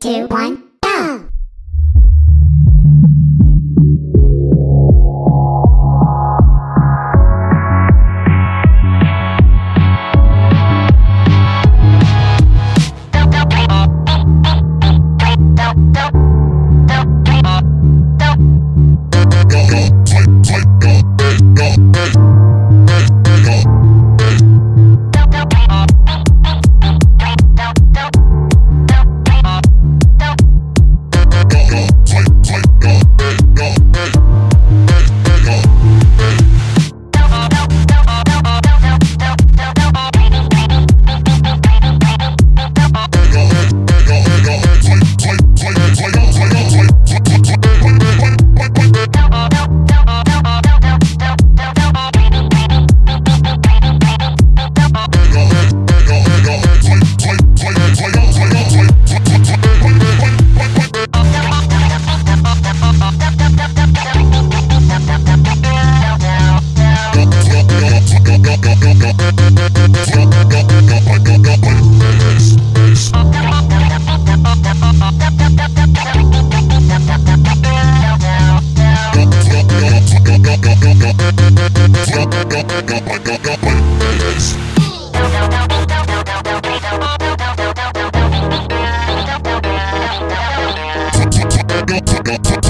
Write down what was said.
two, one. Bye.